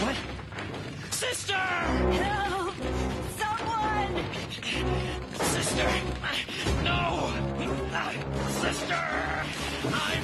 What? Sister! Help! Someone! Sister! No! Sister! I